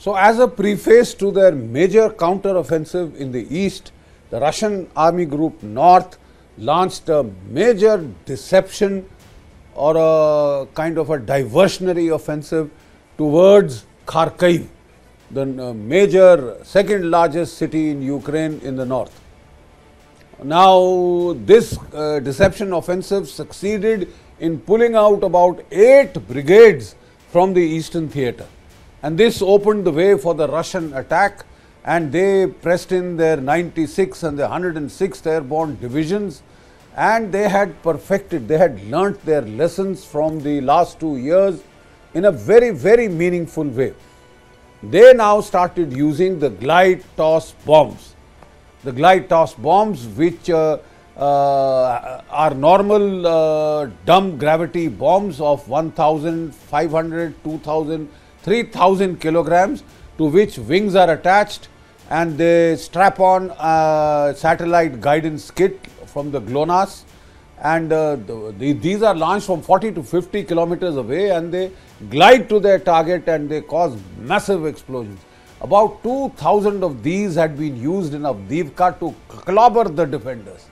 So, as a preface to their major counter-offensive in the east, the Russian Army Group North launched a major deception or a kind of a diversionary offensive towards Kharkiv, the uh, major second largest city in Ukraine in the north. Now, this uh, deception offensive succeeded in pulling out about eight brigades from the eastern theatre and this opened the way for the Russian attack and they pressed in their 96th and the 106th airborne divisions and they had perfected, they had learnt their lessons from the last two years in a very, very meaningful way. They now started using the glide toss bombs. The glide toss bombs which uh, uh, are normal uh, dumb gravity bombs of 1500, 2000 3000 kilograms to which wings are attached and they strap on a satellite guidance kit from the GLONASS and uh, the, the, these are launched from 40 to 50 kilometers away and they glide to their target and they cause massive explosions. About 2000 of these had been used in Avdiivka to clobber the defenders.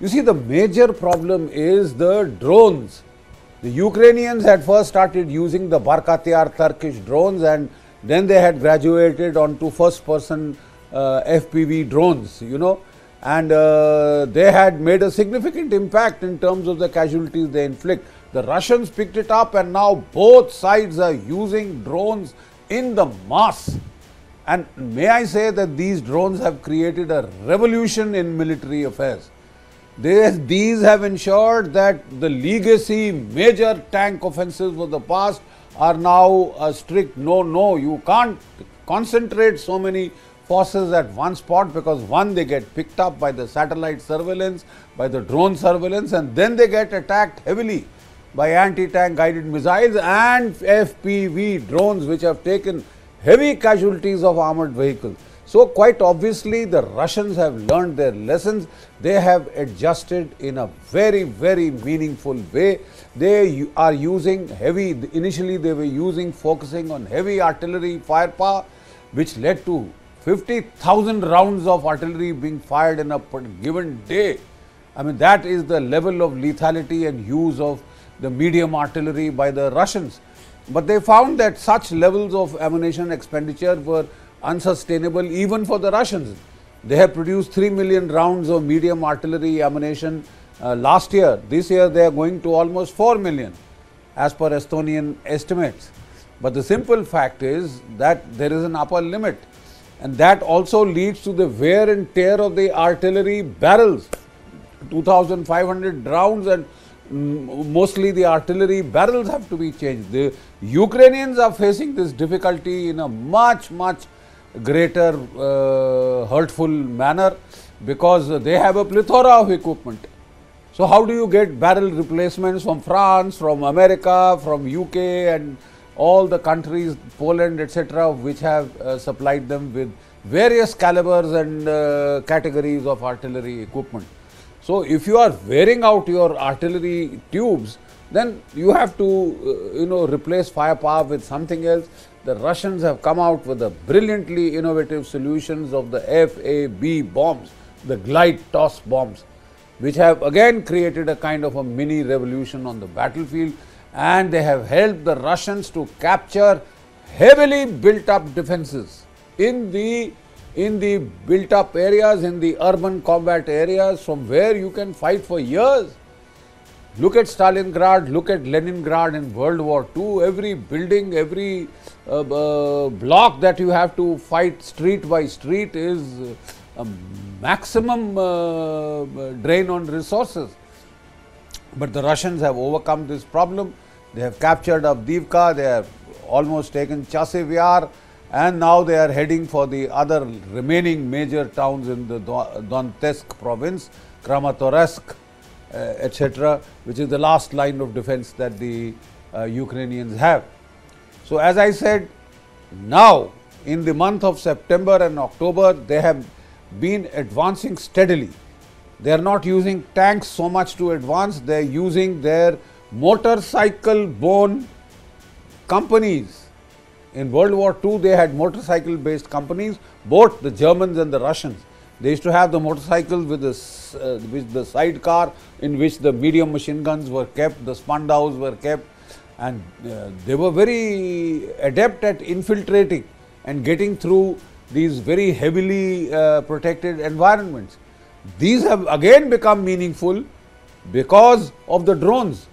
You see the major problem is the drones the Ukrainians had first started using the Bayraktar Turkish drones and then they had graduated onto first person uh, FPV drones, you know, and uh, they had made a significant impact in terms of the casualties they inflict. The Russians picked it up and now both sides are using drones in the mass. And may I say that these drones have created a revolution in military affairs. They, these have ensured that the legacy major tank offensives of the past are now a strict no, no. You can't concentrate so many forces at one spot because one they get picked up by the satellite surveillance, by the drone surveillance and then they get attacked heavily by anti-tank guided missiles and FPV drones which have taken heavy casualties of armored vehicles. So, quite obviously the Russians have learned their lessons, they have adjusted in a very, very meaningful way. They are using heavy, initially they were using focusing on heavy artillery firepower which led to 50,000 rounds of artillery being fired in a given day. I mean that is the level of lethality and use of the medium artillery by the Russians. But they found that such levels of ammunition expenditure were unsustainable even for the Russians. They have produced 3 million rounds of medium artillery ammunition uh, last year. This year they are going to almost 4 million as per Estonian estimates. But the simple fact is that there is an upper limit and that also leads to the wear and tear of the artillery barrels. 2500 rounds and mostly the artillery barrels have to be changed. The Ukrainians are facing this difficulty in a much, much greater uh, hurtful manner because they have a plethora of equipment. So, how do you get barrel replacements from France, from America, from UK and all the countries, Poland, etc., which have uh, supplied them with various calibers and uh, categories of artillery equipment. So, if you are wearing out your artillery tubes, then you have to, uh, you know, replace firepower with something else the Russians have come out with the brilliantly innovative solutions of the FAB bombs, the glide toss bombs, which have again created a kind of a mini revolution on the battlefield and they have helped the Russians to capture heavily built up defenses in the in the built up areas, in the urban combat areas from where you can fight for years. Look at Stalingrad, look at Leningrad in World War II. Every building, every uh, uh, block that you have to fight street by street is a maximum uh, drain on resources. But the Russians have overcome this problem. They have captured Avdiivka, they have almost taken Chasiv Yar and now they are heading for the other remaining major towns in the Donetsk province, Kramatorsk, etc., which is the last line of defense that the uh, Ukrainians have. So, as I said, now in the month of September and October, they have been advancing steadily. They are not using tanks so much to advance, they are using their motorcycle borne companies In World War II, they had motorcycle based companies, both the Germans and the Russians. They used to have the motorcycles with the, uh, with the sidecar in which the medium machine guns were kept, the Spandaus were kept, and uh, they were very adept at infiltrating and getting through these very heavily uh, protected environments. These have again become meaningful because of the drones.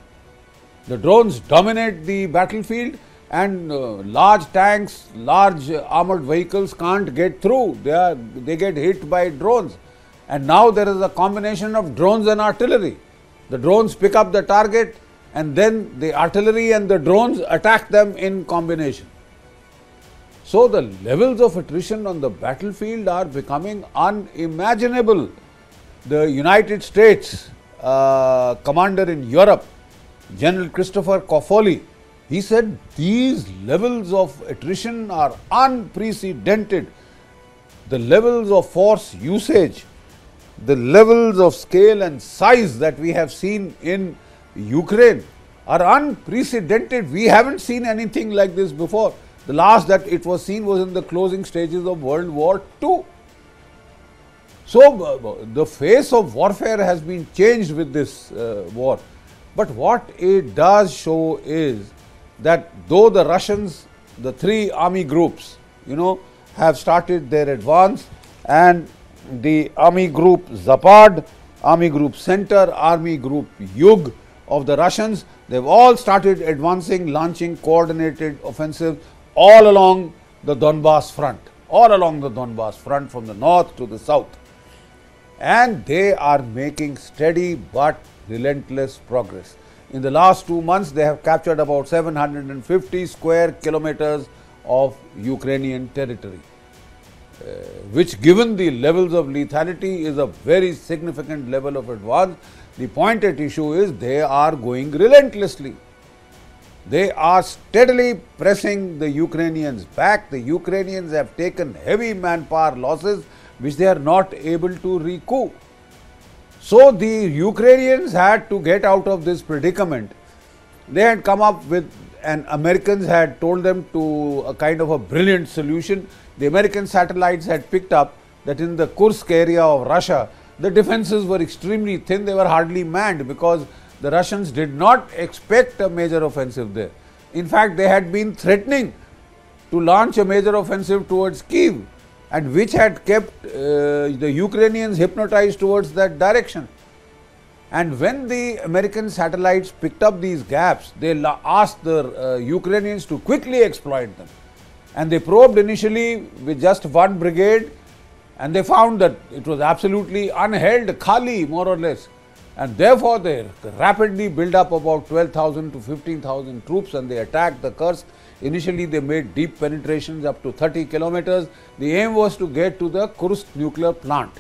The drones dominate the battlefield and uh, large tanks, large armored vehicles can't get through. They are they get hit by drones. And now there is a combination of drones and artillery. The drones pick up the target and then the artillery and the drones attack them in combination. So the levels of attrition on the battlefield are becoming unimaginable. The United States uh, commander in Europe, General Christopher Cavoli, he said these levels of attrition are unprecedented. The levels of force usage, the levels of scale and size that we have seen in Ukraine are unprecedented. We haven't seen anything like this before. The last that it was seen was in the closing stages of World War II. So, uh, the face of warfare has been changed with this uh, war. But what it does show is that though the Russians, the three army groups, you know, have started their advance and the army group Zapad, army group Center, army group Yug of the Russians, they've all started advancing, launching coordinated offensive all along the Donbass front, all along the Donbass front from the north to the south. And they are making steady but relentless progress. In the last two months, they have captured about 750 square kilometers of Ukrainian territory, uh, which given the levels of lethality is a very significant level of advance. The point at issue is they are going relentlessly. They are steadily pressing the Ukrainians back. The Ukrainians have taken heavy manpower losses which they are not able to recoup. So the Ukrainians had to get out of this predicament. They had come up with, and Americans had told them to a kind of a brilliant solution. The American satellites had picked up that in the Kursk area of Russia, the defenses were extremely thin, they were hardly manned because the Russians did not expect a major offensive there. In fact, they had been threatening to launch a major offensive towards Kiev and which had kept uh, the Ukrainians hypnotized towards that direction. And when the American satellites picked up these gaps, they asked the uh, Ukrainians to quickly exploit them. And they probed initially with just one brigade, and they found that it was absolutely unheld, Khali more or less. And therefore, they rapidly built up about 12,000 to 15,000 troops and they attacked the Kursk Initially, they made deep penetrations up to 30 kilometers. The aim was to get to the Kursk nuclear plant.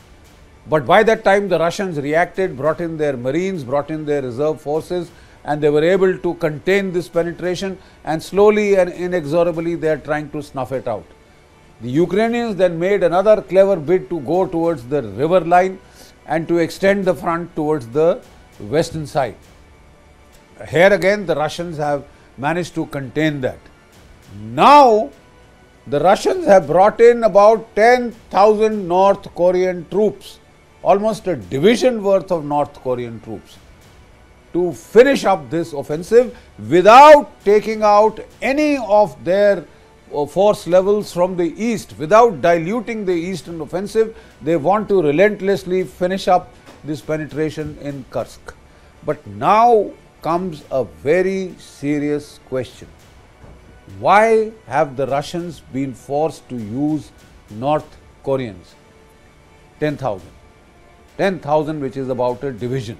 But by that time, the Russians reacted, brought in their marines, brought in their reserve forces, and they were able to contain this penetration. And slowly and inexorably, they are trying to snuff it out. The Ukrainians then made another clever bid to go towards the river line and to extend the front towards the western side. Here again, the Russians have managed to contain that. Now, the Russians have brought in about 10,000 North Korean troops, almost a division worth of North Korean troops, to finish up this offensive without taking out any of their uh, force levels from the east, without diluting the eastern offensive. They want to relentlessly finish up this penetration in Kursk. But now comes a very serious question why have the Russians been forced to use North Koreans? 10,000. 10,000 which is about a division.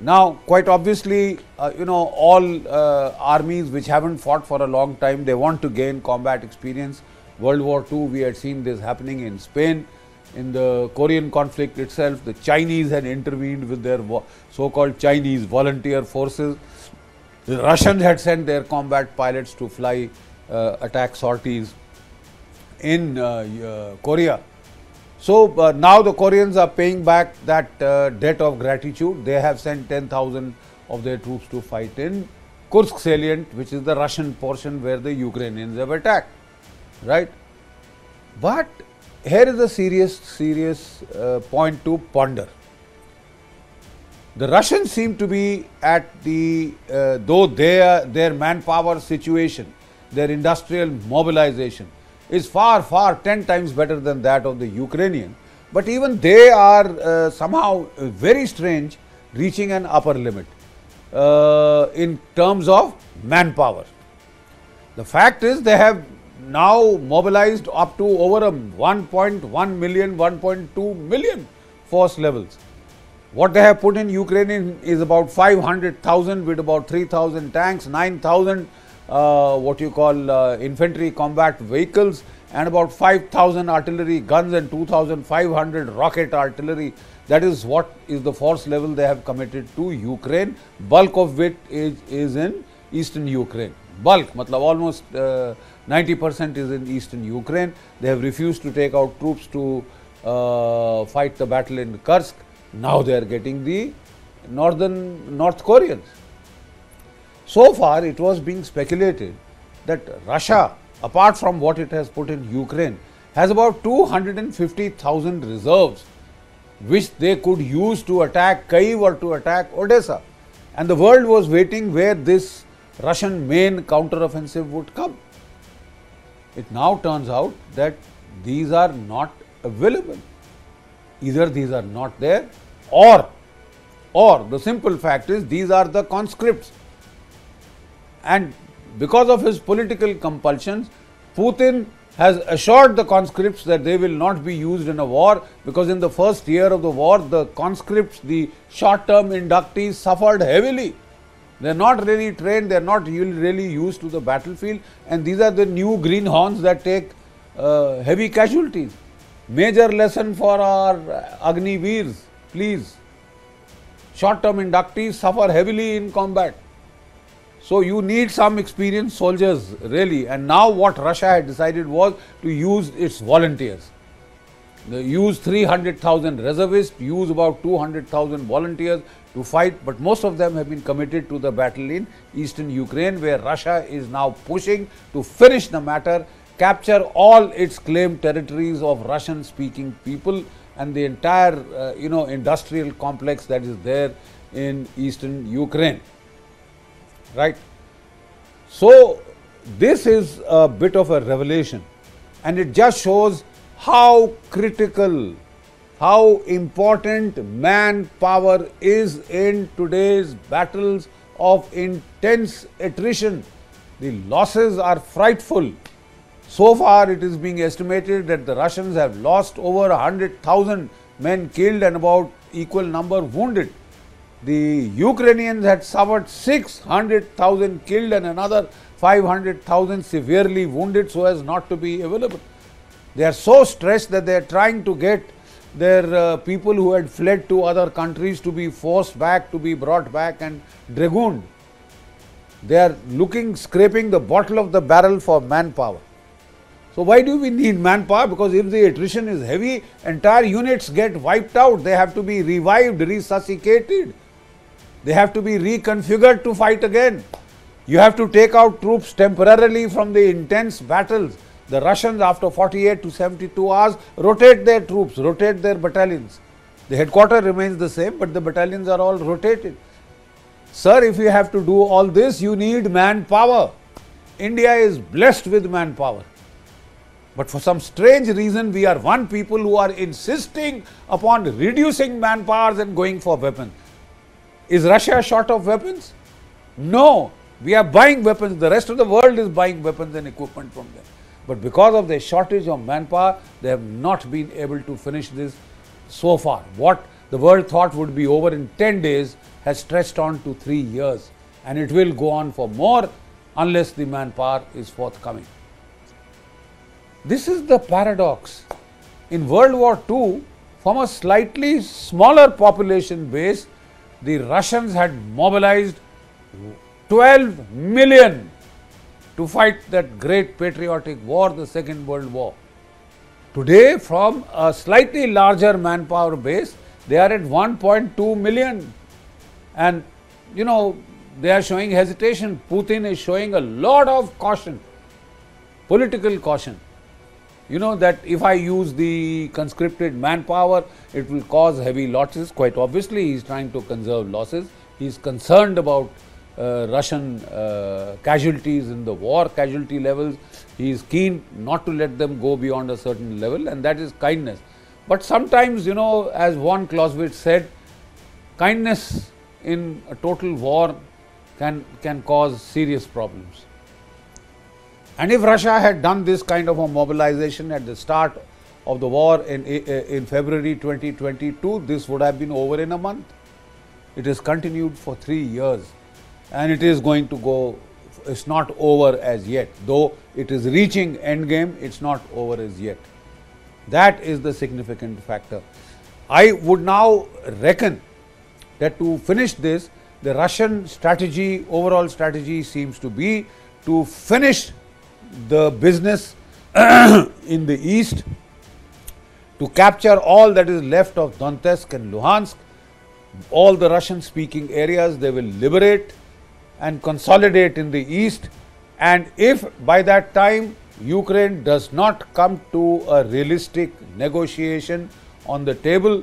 Now, quite obviously, uh, you know, all uh, armies which haven't fought for a long time, they want to gain combat experience. World War II, we had seen this happening in Spain. In the Korean conflict itself, the Chinese had intervened with their so-called Chinese volunteer forces. The Russians had sent their combat pilots to fly uh, attack sorties in uh, uh, Korea. So uh, now the Koreans are paying back that debt of gratitude. They have sent 10,000 of their troops to fight in Kursk salient, which is the Russian portion where the Ukrainians have attacked, right? But here is a serious, serious uh, point to ponder. The Russians seem to be at the, uh, though their, their manpower situation, their industrial mobilization is far, far 10 times better than that of the Ukrainian. But even they are uh, somehow very strange, reaching an upper limit uh, in terms of manpower. The fact is they have now mobilized up to over 1.1 million, 1.2 million force levels. What they have put in Ukraine is about 500,000 with about 3,000 tanks, 9,000 uh, what you call uh, infantry combat vehicles and about 5000 artillery guns and 2500 rocket artillery. That is what is the force level they have committed to Ukraine. Bulk of it is, is, in eastern Ukraine. Bulk almost 90% uh, is in eastern Ukraine. They have refused to take out troops to uh, fight the battle in Kursk now they are getting the northern North Koreans so far, it was being speculated that Russia, apart from what it has put in Ukraine, has about 250,000 reserves which they could use to attack Kyiv or to attack Odessa. And the world was waiting where this Russian main counteroffensive would come. It now turns out that these are not available. Either these are not there or or the simple fact is these are the conscripts and because of his political compulsions, Putin has assured the conscripts that they will not be used in a war because in the first year of the war, the conscripts, the short term inductees suffered heavily. They are not really trained, they are not really used to the battlefield, and these are the new greenhorns that take uh, heavy casualties. Major lesson for our Agniveers, please. Short term inductees suffer heavily in combat. So you need some experienced soldiers really and now what Russia had decided was to use its volunteers. They use 300,000 reservists, use about 200,000 volunteers to fight but most of them have been committed to the battle in eastern Ukraine where Russia is now pushing to finish the matter, capture all its claimed territories of Russian speaking people and the entire uh, you know industrial complex that is there in eastern Ukraine right. So, this is a bit of a revelation and it just shows how critical, how important manpower is in today's battles of intense attrition. The losses are frightful. So far, it is being estimated that the Russians have lost over 100,000 men killed and about equal number wounded the Ukrainians had suffered 600,000 killed and another 500,000 severely wounded so as not to be available. They are so stressed that they are trying to get their uh, people who had fled to other countries to be forced back, to be brought back and dragooned. They are looking, scraping the bottle of the barrel for manpower. So why do we need manpower? Because if the attrition is heavy, entire units get wiped out. They have to be revived, resuscitated. They have to be reconfigured to fight again. You have to take out troops temporarily from the intense battles. The Russians, after 48 to 72 hours, rotate their troops, rotate their battalions. The headquarter remains the same, but the battalions are all rotated. Sir, if you have to do all this, you need manpower. India is blessed with manpower. But for some strange reason, we are one people who are insisting upon reducing manpower and going for weapons. Is Russia short of weapons? No. We are buying weapons. The rest of the world is buying weapons and equipment from them. But because of the shortage of manpower, they have not been able to finish this so far. What the world thought would be over in 10 days has stretched on to 3 years and it will go on for more unless the manpower is forthcoming. This is the paradox. In World War II, from a slightly smaller population base, the Russians had mobilized 12 million to fight that great patriotic war, the Second World War. Today, from a slightly larger manpower base, they are at 1.2 million. And you know, they are showing hesitation. Putin is showing a lot of caution, political caution. You know that if I use the conscripted manpower, it will cause heavy losses. Quite obviously, he is trying to conserve losses. He is concerned about uh, Russian uh, casualties in the war, casualty levels. He is keen not to let them go beyond a certain level, and that is kindness. But sometimes, you know, as von Clausewitz said, kindness in a total war can, can cause serious problems. And if Russia had done this kind of a mobilization at the start of the war in, in February 2022, this would have been over in a month. It has continued for three years and it is going to go, it's not over as yet. Though it is reaching end game, it's not over as yet. That is the significant factor. I would now reckon that to finish this, the Russian strategy, overall strategy seems to be to finish the business in the east, to capture all that is left of Donetsk and Luhansk, all the Russian speaking areas they will liberate and consolidate in the east. And if by that time Ukraine does not come to a realistic negotiation on the table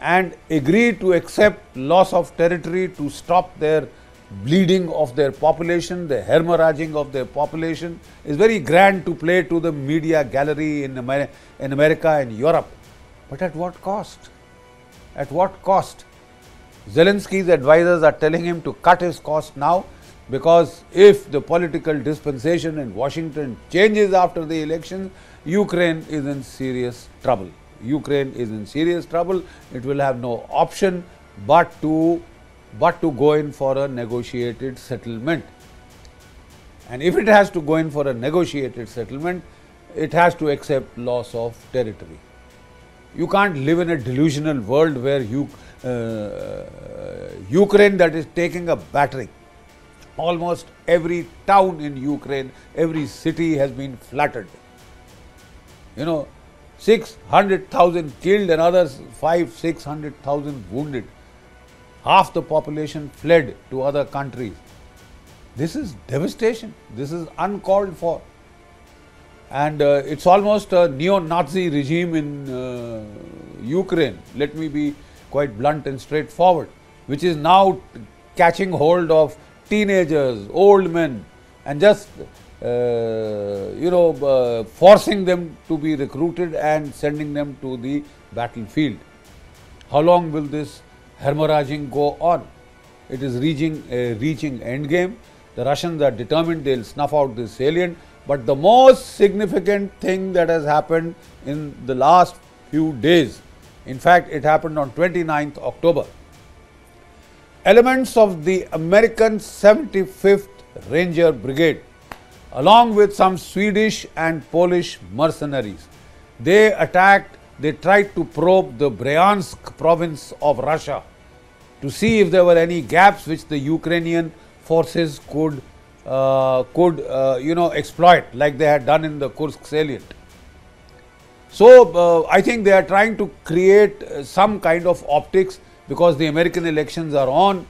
and agree to accept loss of territory to stop their bleeding of their population, the hemorrhaging of their population is very grand to play to the media gallery in, Amer in America and Europe. But at what cost? At what cost? Zelensky's advisors are telling him to cut his cost now because if the political dispensation in Washington changes after the election, Ukraine is in serious trouble. Ukraine is in serious trouble. It will have no option but to but to go in for a negotiated settlement. And if it has to go in for a negotiated settlement, it has to accept loss of territory. You can't live in a delusional world where you, uh, Ukraine that is taking a battering almost every town in Ukraine, every city has been flattened. You know, 600,000 killed and others 5 600,000 wounded. Half the population fled to other countries. This is devastation. This is uncalled for. And uh, it's almost a neo Nazi regime in uh, Ukraine. Let me be quite blunt and straightforward, which is now catching hold of teenagers, old men, and just uh, you know uh, forcing them to be recruited and sending them to the battlefield. How long will this hemorrhaging go on? It is reaching uh, reaching end game. The Russians are determined they'll snuff out this salient. But the most significant thing that has happened in the last few days, in fact, it happened on 29th October elements of the American 75th Ranger Brigade along with some Swedish and Polish mercenaries. They attacked, they tried to probe the Bryansk province of Russia to see if there were any gaps which the Ukrainian forces could, uh, could uh, you know, exploit like they had done in the Kursk salient. So, uh, I think they are trying to create uh, some kind of optics because the American elections are on.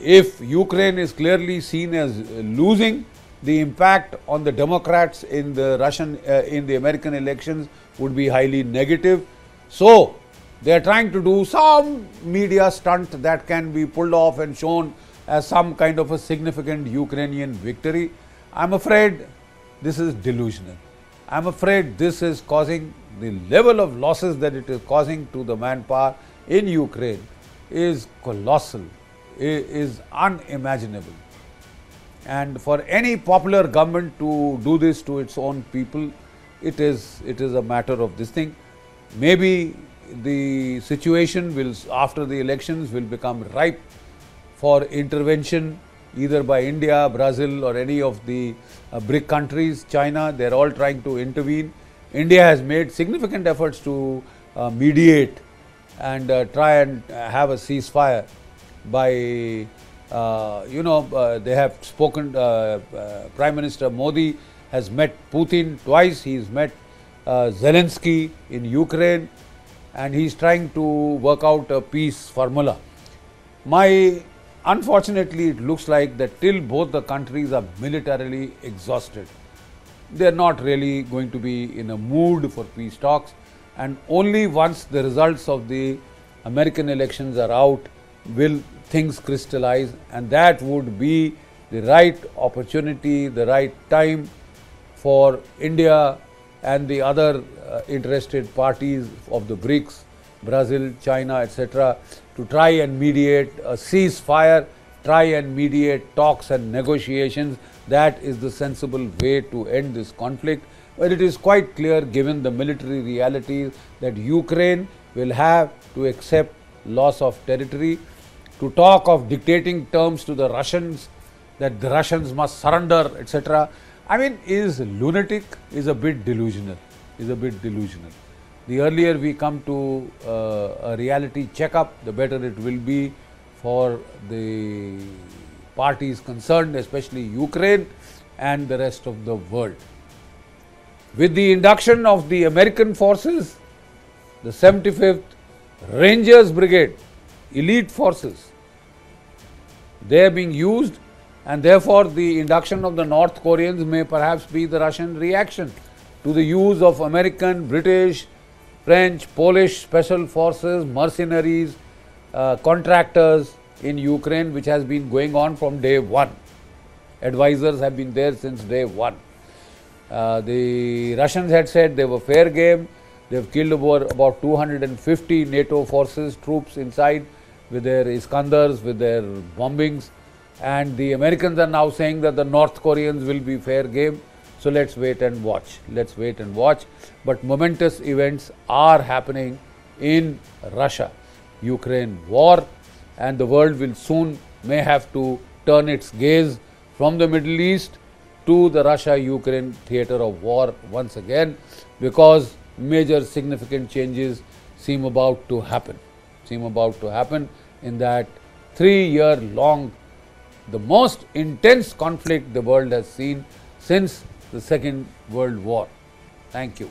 If Ukraine is clearly seen as losing, the impact on the Democrats in the Russian, uh, in the American elections would be highly negative. So, they are trying to do some media stunt that can be pulled off and shown as some kind of a significant Ukrainian victory. I'm afraid this is delusional. I'm afraid this is causing the level of losses that it is causing to the manpower in Ukraine is colossal, is unimaginable. And for any popular government to do this to its own people, it is, it is a matter of this thing. Maybe the situation will, after the elections, will become ripe for intervention either by India, Brazil or any of the uh, BRIC countries, China, they are all trying to intervene. India has made significant efforts to uh, mediate and uh, try and have a ceasefire by you know, uh, they have spoken, uh, uh, Prime Minister Modi has met Putin twice, he's met uh, Zelensky in Ukraine and he's trying to work out a peace formula. My unfortunately, it looks like that till both the countries are militarily exhausted, they are not really going to be in a mood for peace talks. And only once the results of the American elections are out will things crystallize, and that would be the right opportunity, the right time for India and the other uh, interested parties of the BRICS, Brazil, China, etc., to try and mediate a ceasefire, try and mediate talks and negotiations. That is the sensible way to end this conflict. But it is quite clear, given the military realities, that Ukraine will have to accept loss of territory. To talk of dictating terms to the Russians, that the Russians must surrender, etc. I mean, is lunatic, is a bit delusional, is a bit delusional. The earlier we come to uh, a reality checkup, the better it will be for the parties concerned, especially Ukraine and the rest of the world. With the induction of the American forces, the 75th Rangers Brigade, elite forces, they are being used and therefore the induction of the North Koreans may perhaps be the Russian reaction to the use of American, British, French, Polish special forces, mercenaries, uh, contractors in Ukraine, which has been going on from day one. Advisors have been there since day one. Uh, the Russians had said they were fair game. They've killed over about 250 NATO forces, troops inside with their Iskandars, with their bombings. And the Americans are now saying that the North Koreans will be fair game. So let's wait and watch. Let's wait and watch. But momentous events are happening in Russia Ukraine war, and the world will soon may have to turn its gaze from the Middle East to the Russia Ukraine theatre of war once again because major significant changes seem about to happen. Seem about to happen in that three year long, the most intense conflict the world has seen since the Second World War. Thank you.